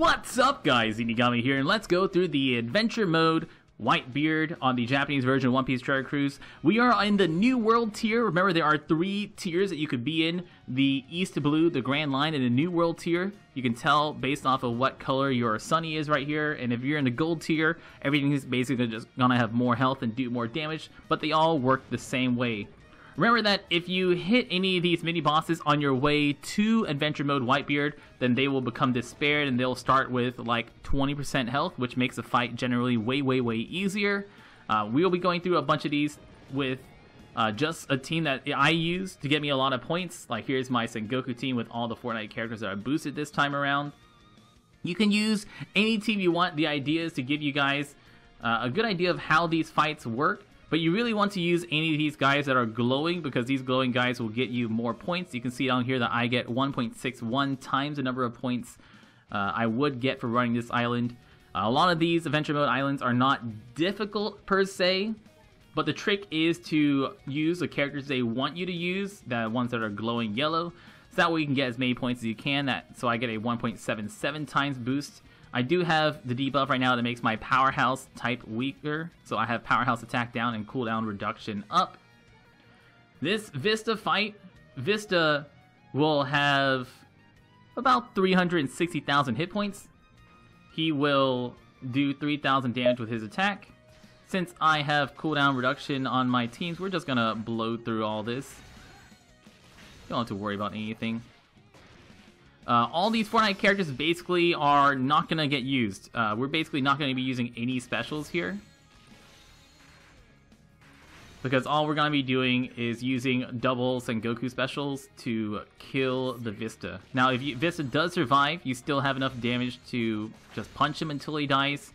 What's up guys, Zeenigami here, and let's go through the adventure mode Whitebeard on the Japanese version of One Piece Treasure Cruise. We are in the New World tier. Remember, there are three tiers that you could be in. The East Blue, the Grand Line, and the New World tier. You can tell based off of what color your Sunny is right here. And if you're in the Gold tier, everything is basically just gonna have more health and do more damage. But they all work the same way. Remember that if you hit any of these mini bosses on your way to Adventure Mode Whitebeard, then they will become despaired and they'll start with like 20% health, which makes the fight generally way, way, way easier. Uh, we will be going through a bunch of these with uh, just a team that I use to get me a lot of points. Like here's my Sengoku team with all the Fortnight characters that are boosted this time around. You can use any team you want. The idea is to give you guys uh, a good idea of how these fights work but you really want to use any of these guys that are glowing because these glowing guys will get you more points. You can see down here that I get 1.61 times the number of points uh, I would get for running this island. Uh, a lot of these adventure mode islands are not difficult per se, but the trick is to use the characters they want you to use, the ones that are glowing yellow, so that way you can get as many points as you can. That So I get a 1.77 times boost I do have the debuff right now that makes my powerhouse type weaker, so I have powerhouse attack down and cooldown reduction up. This Vista fight, Vista will have about 360,000 hit points. He will do 3,000 damage with his attack. Since I have cooldown reduction on my teams, we're just gonna blow through all this. Don't have to worry about anything. Uh, all these Fortnight characters basically are not going to get used. Uh, we're basically not going to be using any specials here. Because all we're going to be doing is using double Sengoku specials to kill the Vista. Now, if you, Vista does survive, you still have enough damage to just punch him until he dies.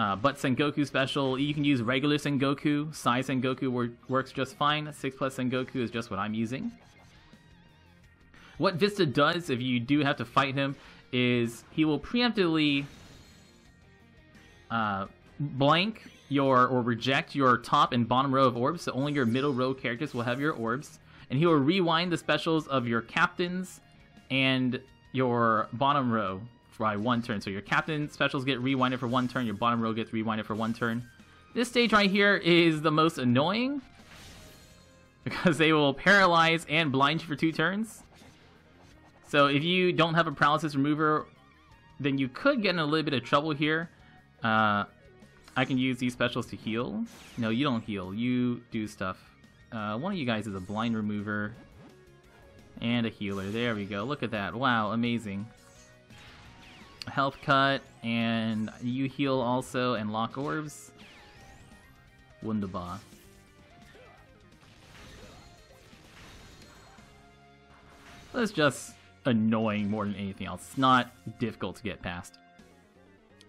Uh, but Sengoku special, you can use regular Sengoku. Psy Sengoku work, works just fine. 6 plus Sengoku is just what I'm using. What Vista does, if you do have to fight him, is he will preemptively uh, blank your or reject your top and bottom row of orbs, so only your middle row characters will have your orbs, and he will rewind the specials of your captains and your bottom row by one turn. So your captain specials get rewinded for one turn, your bottom row gets rewinded for one turn. This stage right here is the most annoying because they will paralyze and blind you for two turns. So if you don't have a paralysis remover, then you could get in a little bit of trouble here. Uh, I can use these specials to heal. No, you don't heal. You do stuff. Uh, one of you guys is a blind remover and a healer. There we go. Look at that. Wow, amazing. health cut, and you heal also and lock orbs. Wunderbar. Let's just annoying more than anything else. It's not difficult to get past.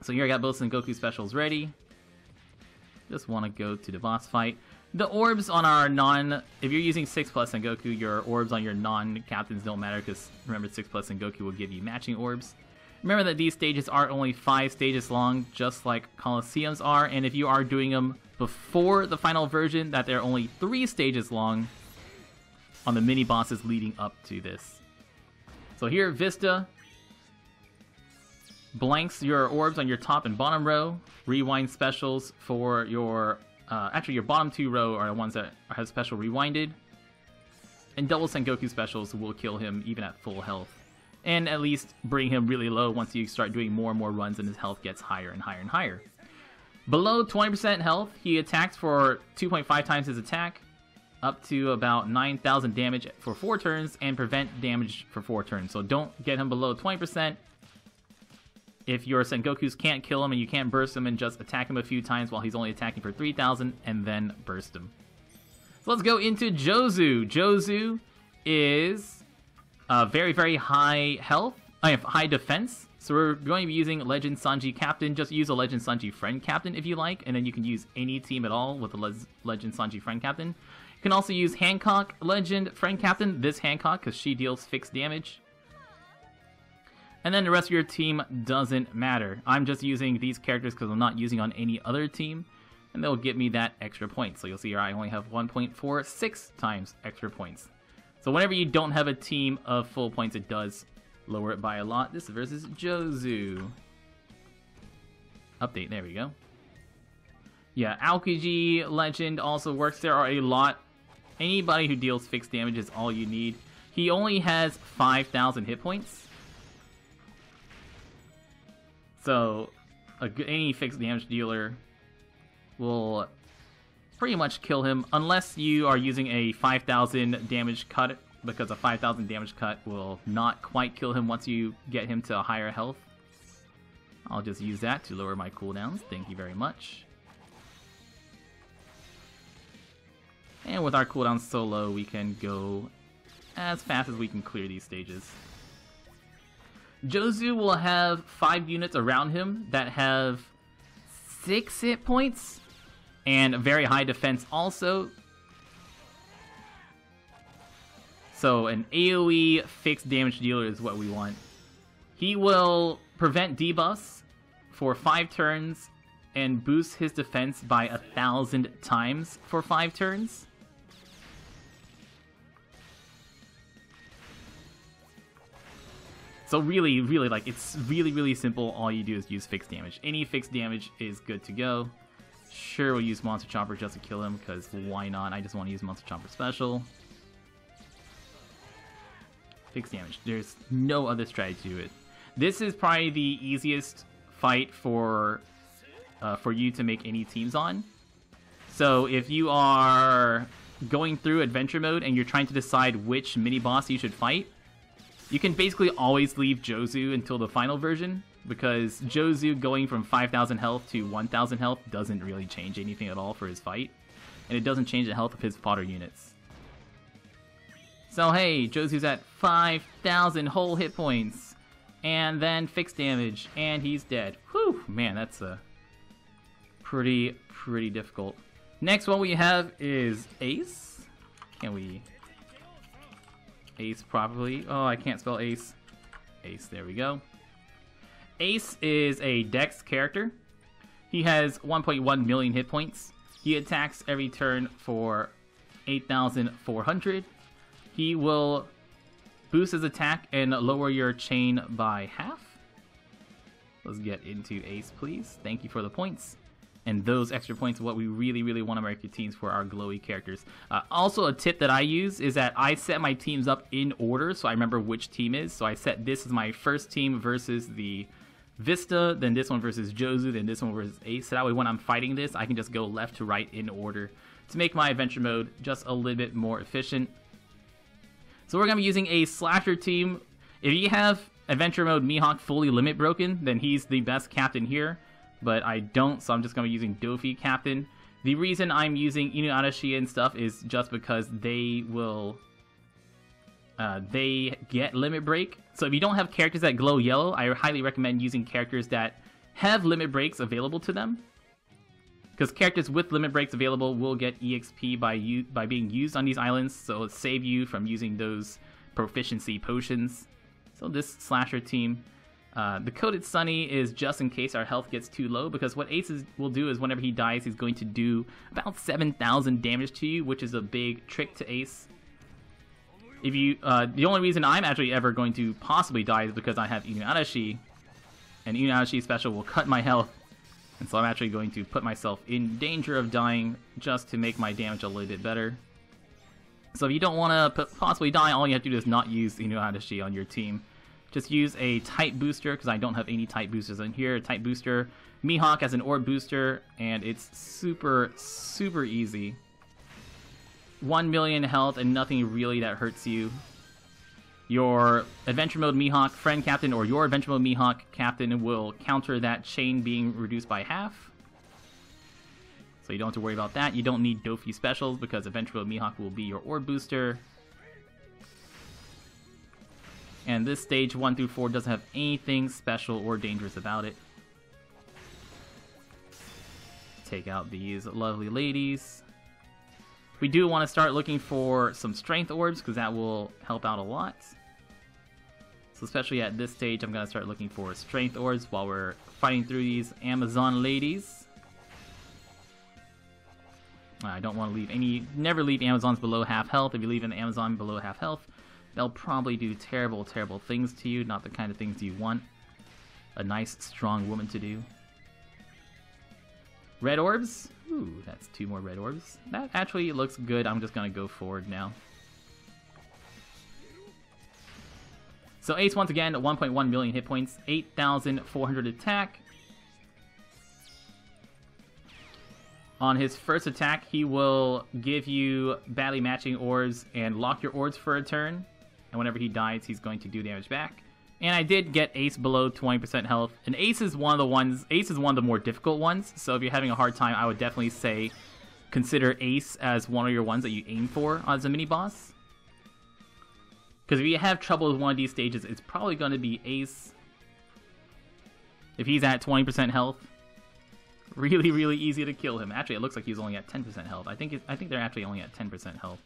So here I got both Sengoku specials ready. Just want to go to the boss fight. The orbs on our non... If you're using 6 and Goku, your orbs on your non-captains don't matter because remember 6 and Goku will give you matching orbs. Remember that these stages are only 5 stages long, just like Colosseums are, and if you are doing them before the final version, that they're only 3 stages long on the mini-bosses leading up to this. So here, Vista blanks your orbs on your top and bottom row. Rewind specials for your... Uh, actually, your bottom two row are the ones that have special rewinded. And double Sengoku specials will kill him even at full health. And at least bring him really low once you start doing more and more runs and his health gets higher and higher and higher. Below 20% health, he attacks for 2.5 times his attack up to about 9,000 damage for 4 turns and prevent damage for 4 turns. So don't get him below 20%. If your Sengokus can't kill him and you can't burst him and just attack him a few times while he's only attacking for 3,000 and then burst him. So let's go into Jozu. Jozu is uh, very, very high health, I have high defense. So we're going to be using Legend Sanji Captain. Just use a Legend Sanji Friend Captain if you like, and then you can use any team at all with a Le Legend Sanji Friend Captain. You can also use Hancock Legend Friend Captain, this Hancock, because she deals fixed damage. And then the rest of your team doesn't matter. I'm just using these characters because I'm not using on any other team, and they'll get me that extra point. So you'll see here I only have 1.46 times extra points. So whenever you don't have a team of full points, it does Lower it by a lot. This versus Jozu. Update, there we go. Yeah, Aokiji Legend also works. There are a lot. Anybody who deals fixed damage is all you need. He only has 5,000 hit points. So, a, any fixed damage dealer will pretty much kill him unless you are using a 5,000 damage cut because a 5,000 damage cut will not quite kill him once you get him to a higher health. I'll just use that to lower my cooldowns. Thank you very much. And with our cooldown so low, we can go as fast as we can clear these stages. Jozu will have 5 units around him that have 6 hit points and very high defense also. So an AoE fixed damage dealer is what we want. He will prevent debuffs for 5 turns and boost his defense by a thousand times for 5 turns. So really, really, like, it's really, really simple. All you do is use fixed damage. Any fixed damage is good to go. Sure, we'll use Monster Chomper just to kill him, because why not? I just want to use Monster Chomper Special. Fixed damage. There's no other strategy to it. This is probably the easiest fight for uh, for you to make any teams on. So if you are going through adventure mode and you're trying to decide which mini boss you should fight, you can basically always leave Jozu until the final version, because Jozu going from 5,000 health to 1,000 health doesn't really change anything at all for his fight, and it doesn't change the health of his fodder units. So hey, Jozu's at 5,000 whole hit points, and then fixed damage, and he's dead. Whew, man, that's a pretty, pretty difficult. Next one we have is Ace. Can we Ace properly. Oh, I can't spell Ace. Ace, there we go. Ace is a Dex character. He has 1.1 million hit points. He attacks every turn for 8,400. He will boost his attack and lower your chain by half. Let's get into Ace, please. Thank you for the points and those extra points are what we really, really want to make your teams for our glowy characters. Uh, also, a tip that I use is that I set my teams up in order so I remember which team is. So I set this as my first team versus the Vista, then this one versus Jozu, then this one versus Ace. So that way when I'm fighting this, I can just go left to right in order to make my adventure mode just a little bit more efficient. So we're going to be using a slasher team. If you have adventure mode Mihawk fully limit broken, then he's the best captain here but I don't, so I'm just going to be using Dofi Captain. The reason I'm using Inu and stuff is just because they will... Uh, they get Limit Break. So if you don't have characters that glow yellow, I highly recommend using characters that have Limit Breaks available to them. Because characters with Limit Breaks available will get EXP by, you by being used on these islands, so it'll save you from using those proficiency potions. So this slasher team uh, the Coated Sunny is just in case our health gets too low, because what Ace is, will do is whenever he dies, he's going to do about 7,000 damage to you, which is a big trick to Ace. If you, uh, the only reason I'm actually ever going to possibly die is because I have Inuarashi, and Inuarashi special will cut my health, and so I'm actually going to put myself in danger of dying just to make my damage a little bit better. So if you don't want to possibly die, all you have to do is not use Inuarashi on your team. Just use a type booster, because I don't have any type boosters in here. Type booster, Mihawk as an orb booster, and it's super, super easy. 1 million health and nothing really that hurts you. Your Adventure Mode Mihawk friend captain or your Adventure Mode Mihawk captain will counter that chain being reduced by half. So you don't have to worry about that. You don't need Dofi specials because Adventure Mode Mihawk will be your orb booster. And this stage 1 through 4 doesn't have anything special or dangerous about it. Take out these lovely ladies. We do want to start looking for some strength orbs because that will help out a lot. So especially at this stage, I'm going to start looking for strength orbs while we're fighting through these Amazon ladies. I don't want to leave any, never leave Amazons below half health. If you leave an Amazon below half health, they'll probably do terrible, terrible things to you, not the kind of things you want a nice, strong woman to do. Red orbs? Ooh, that's two more red orbs. That actually looks good. I'm just gonna go forward now. So Ace once again, 1.1 million hit points, 8,400 attack. On his first attack, he will give you badly matching orbs and lock your orbs for a turn. And whenever he dies, he's going to do damage back. And I did get Ace below 20% health. And Ace is one of the ones, Ace is one of the more difficult ones. So if you're having a hard time, I would definitely say consider Ace as one of your ones that you aim for as a mini boss. Because if you have trouble with one of these stages, it's probably going to be Ace. If he's at 20% health, really, really easy to kill him. Actually, it looks like he's only at 10% health. I think I think they're actually only at 10% health.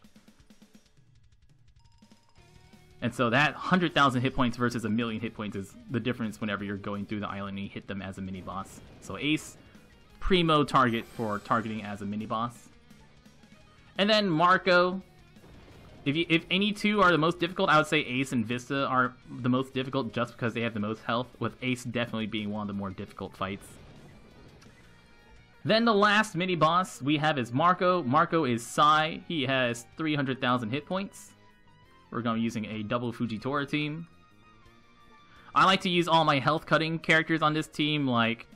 And so that 100,000 hit points versus a million hit points is the difference whenever you're going through the island and you hit them as a mini boss. So Ace, primo target for targeting as a mini boss. And then Marco. If you, if any two are the most difficult, I would say Ace and Vista are the most difficult just because they have the most health, with Ace definitely being one of the more difficult fights. Then the last mini boss we have is Marco. Marco is Psy. He has 300,000 hit points. We're going to be using a double Fujitora team. I like to use all my health cutting characters on this team, like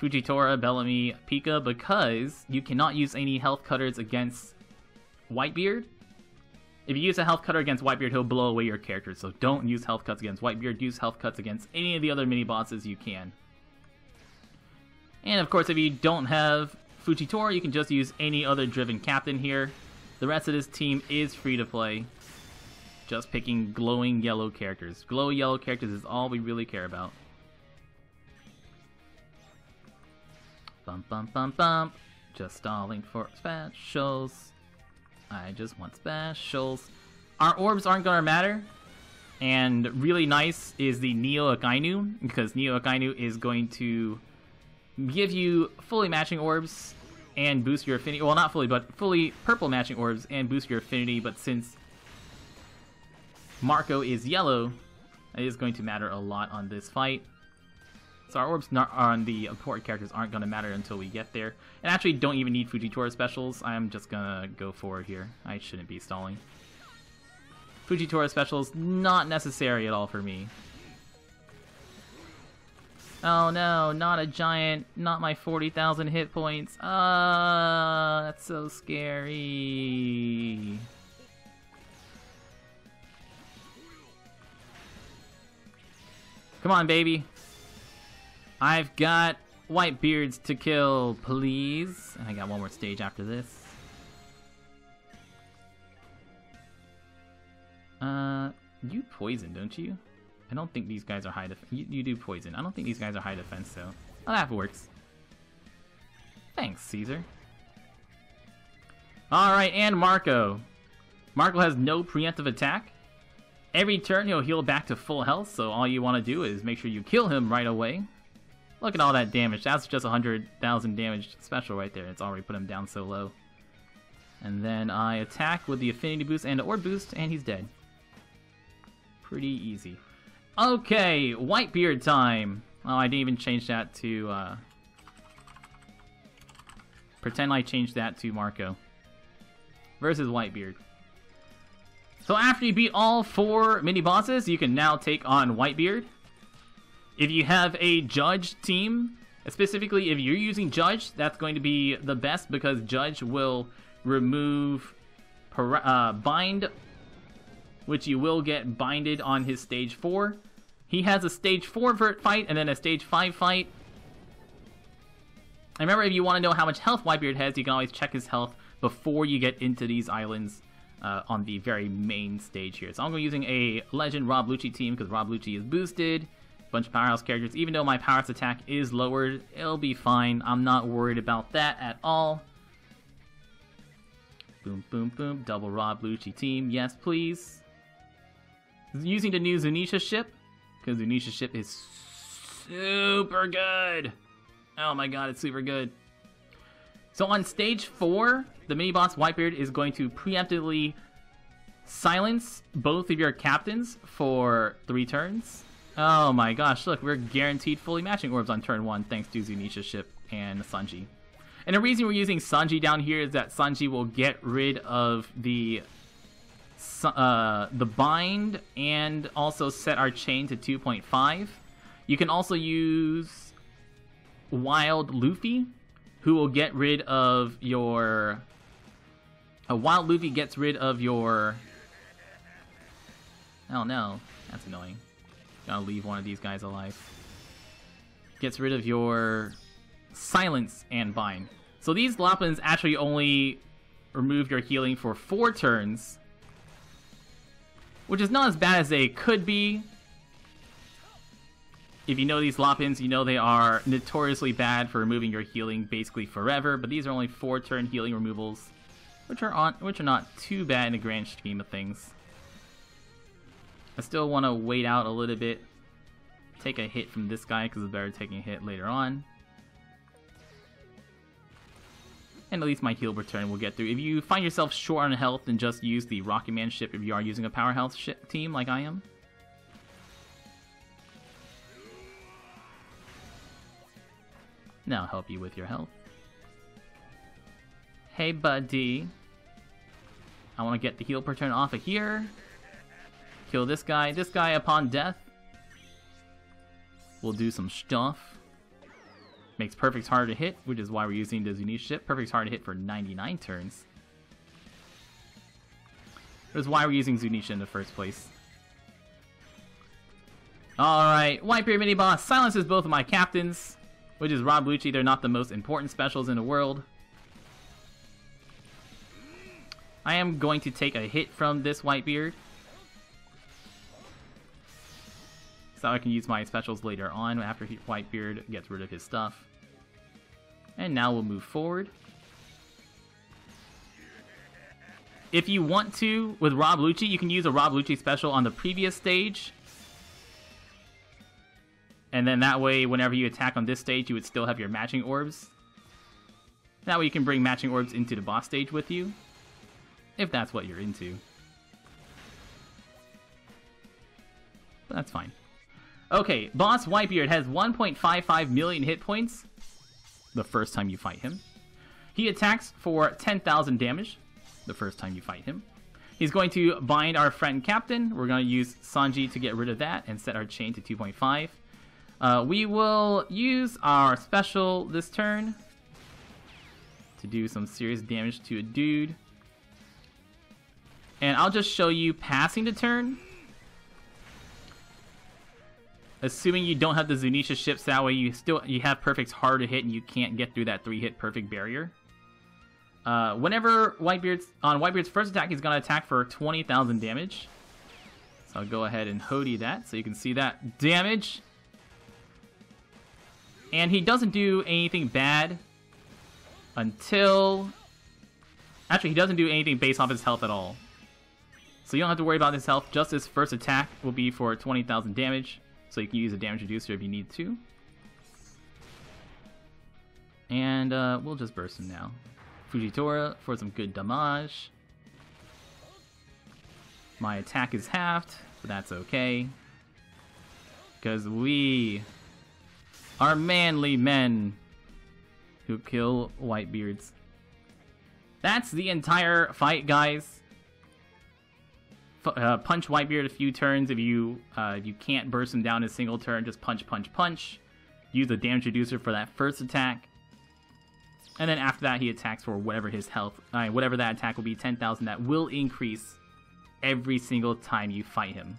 Fujitora, Bellamy, Pika, because you cannot use any health cutters against Whitebeard. If you use a health cutter against Whitebeard, he'll blow away your characters, so don't use health cuts against Whitebeard. Use health cuts against any of the other mini bosses you can. And of course, if you don't have Fujitora, you can just use any other driven captain here. The rest of this team is free to play just picking glowing yellow characters. Glow yellow characters is all we really care about. Bump, bump, bump, bump. Just stalling for specials. I just want specials. Our orbs aren't gonna matter. And really nice is the Neo Akainu, because Neo Akainu is going to give you fully matching orbs and boost your affinity. Well, not fully, but fully purple matching orbs and boost your affinity. But since Marco is yellow, it is going to matter a lot on this fight. So our orbs on the important characters aren't going to matter until we get there. And actually don't even need Fujitora specials. I'm just going to go forward here. I shouldn't be stalling. Fujitora specials, not necessary at all for me. Oh no, not a giant, not my 40,000 hit points. Ah, uh, that's so scary. Come on, baby. I've got Whitebeards to kill, please. And I got one more stage after this. Uh, you poison, don't you? I don't think these guys are high defense. You, you, do poison. I don't think these guys are high defense, though. Oh, that works. Thanks, Caesar. Alright, and Marco. Marco has no preemptive attack. Every turn he'll heal back to full health, so all you want to do is make sure you kill him right away. Look at all that damage. That's just 100,000 damage special right there. It's already put him down so low. And then I attack with the affinity boost and the orb boost, and he's dead. Pretty easy. Okay, Whitebeard time. Oh, I didn't even change that to, uh... Pretend I changed that to Marco. Versus Whitebeard. So after you beat all four mini bosses, you can now take on Whitebeard. If you have a Judge team, specifically if you're using Judge, that's going to be the best because Judge will remove uh, Bind, which you will get binded on his stage 4. He has a stage 4 fight and then a stage 5 fight. And remember, if you want to know how much health Whitebeard has, you can always check his health before you get into these islands uh, on the very main stage here. So I'm going to be using a Legend Rob Lucci team because Rob Lucci is boosted. Bunch of powerhouse characters. Even though my powerhouse attack is lowered, it'll be fine. I'm not worried about that at all. Boom, boom, boom. Double Rob Lucci team. Yes, please. Using the new Zunisha ship because Zunisha ship is super good. Oh my god, it's super good. So on stage four, the mini boss Whitebeard is going to preemptively silence both of your captains for three turns. Oh my gosh, look, we're guaranteed fully matching orbs on turn one thanks to Zunisha's ship and Sanji. And the reason we're using Sanji down here is that Sanji will get rid of the uh, the bind and also set our chain to 2.5. You can also use Wild Luffy, who will get rid of your. A Wild Luffy gets rid of your. Oh no, that's annoying. Gotta leave one of these guys alive. Gets rid of your silence and bind. So these Lopun's actually only remove your healing for four turns, which is not as bad as they could be. If you know these Lopun's, you know they are notoriously bad for removing your healing basically forever, but these are only four turn healing removals, which are on which are not too bad in the grand scheme of things. I still want to wait out a little bit, take a hit from this guy because it's better taking a hit later on. And at least my heal return will get through. If you find yourself short on health, then just use the Rocket Man ship if you are using a power health team like I am. Now I'll help you with your health. Hey, buddy. I want to get the heal per turn off of here. Kill this guy. This guy, upon death, We'll do some stuff. Makes Perfect's hard to hit, which is why we're using the ship. Perfect's hard to hit for 99 turns. That's why we're using Zunisha in the first place. Alright, Whitebeard Mini Boss silences both of my captains, which is Rob Lucci. They're not the most important specials in the world. I am going to take a hit from this Whitebeard. so I can use my specials later on after Whitebeard gets rid of his stuff. And now we'll move forward. If you want to, with Rob Lucci, you can use a Rob Lucci special on the previous stage. And then that way, whenever you attack on this stage, you would still have your matching orbs. That way you can bring matching orbs into the boss stage with you. If that's what you're into. But that's fine. Okay, boss Whitebeard has 1.55 million hit points the first time you fight him. He attacks for 10,000 damage the first time you fight him. He's going to bind our friend Captain. We're going to use Sanji to get rid of that and set our chain to 2.5. Uh, we will use our special this turn to do some serious damage to a dude. And I'll just show you passing the turn Assuming you don't have the Zunisha ships, that way you still you have Perfect's hard to hit and you can't get through that three hit Perfect barrier. Uh, whenever Whitebeard's on Whitebeard's first attack, he's gonna attack for 20,000 damage. So I'll go ahead and Hody that so you can see that damage. And he doesn't do anything bad until... Actually, he doesn't do anything based off his health at all. So you don't have to worry about his health. Just his first attack will be for 20,000 damage. So you can use a damage reducer if you need to. And uh, we'll just burst him now. Fujitora for some good damage. My attack is halved, but that's okay. Because we are manly men who kill whitebeards. That's the entire fight, guys uh, punch Whitebeard a few turns. If you uh, if you can't burst him down in a single turn, just punch, punch, punch. Use a damage reducer for that first attack. And then after that, he attacks for whatever his health, uh, whatever that attack will be, 10,000. That will increase every single time you fight him.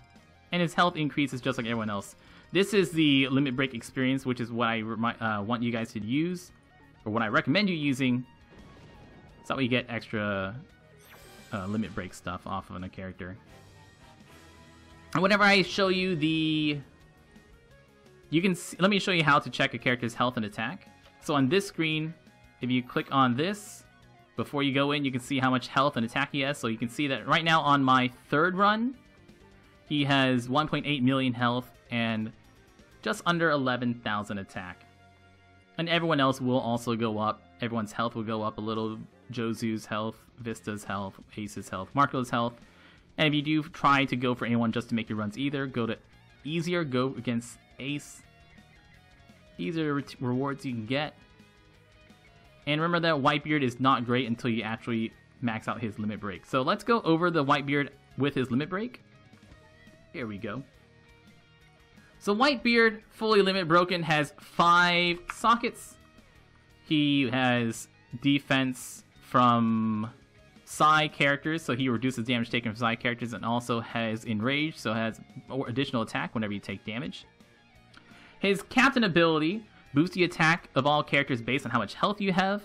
And his health increases just like everyone else. This is the Limit Break experience, which is what I uh, want you guys to use, or what I recommend you using. So that way you get extra uh, Limit Break stuff off of a character And whenever I show you the... You can see, let me show you how to check a character's health and attack. So on this screen, if you click on this, before you go in, you can see how much health and attack he has. So you can see that right now on my third run, he has 1.8 million health and just under 11,000 attack. And everyone else will also go up. Everyone's health will go up a little. Jozu's health, Vista's health, Ace's health, Marco's health, And if you do try to go for anyone just to make your runs either, go to easier, go against Ace. Easier re rewards you can get. And remember that Whitebeard is not great until you actually max out his limit break. So let's go over the Whitebeard with his limit break. Here we go. So Whitebeard, fully limit broken, has five sockets. He has defense from Psy characters, so he reduces damage taken from Psy characters, and also has Enrage, so has additional attack whenever you take damage. His Captain ability boosts the attack of all characters based on how much health you have,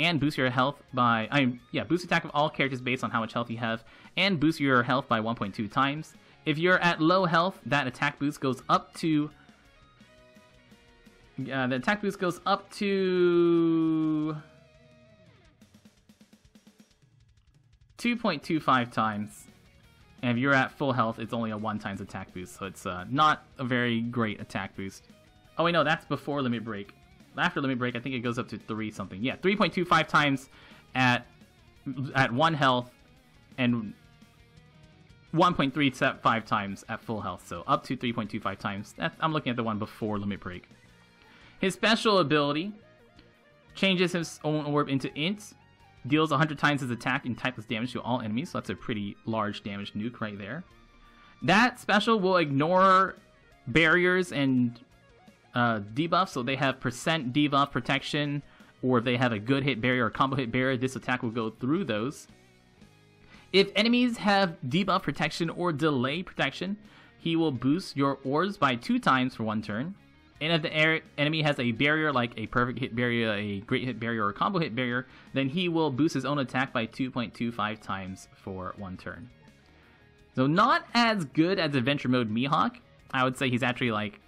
and boosts your health by I mean, yeah, boost attack of all characters based on how much health you have, and boosts your health by 1.2 times. If you're at low health, that attack boost goes up to uh, the attack boost goes up to 2.25 times. And if you're at full health, it's only a 1 times attack boost, so it's uh, not a very great attack boost. Oh wait, no, that's before limit break. After limit break, I think it goes up to 3 something. Yeah, 3.25 times at at 1 health and 1.35 times at full health, so up to 3.25 times. I'm looking at the one before limit break. His special ability changes his own orb into int, deals 100 times his attack and typeless damage to all enemies, so that's a pretty large damage nuke right there. That special will ignore barriers and uh, debuffs, so they have percent debuff protection, or if they have a good hit barrier or combo hit barrier, this attack will go through those. If enemies have debuff protection or delay protection, he will boost your orbs by two times for one turn. And if the enemy has a barrier like a perfect hit barrier, a great hit barrier, or a combo hit barrier, then he will boost his own attack by 2.25 times for one turn. So not as good as Adventure Mode Mihawk. I would say he's actually like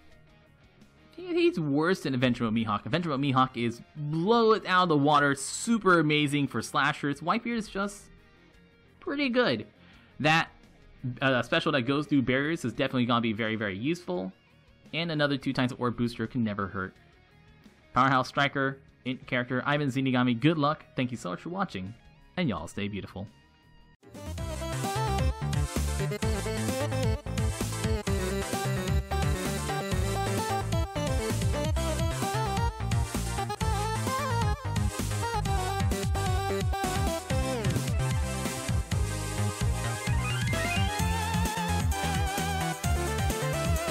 he's worse than Adventure Mode Mihawk. Adventure Mode Mihawk is blow it out of the water, super amazing for slashers. Whitebeard is just pretty good. That uh, special that goes through barriers is definitely gonna be very very useful and another two times of orb booster can never hurt. Powerhouse Striker, int character Ivan Zeenigami, good luck, thank you so much for watching, and y'all stay beautiful.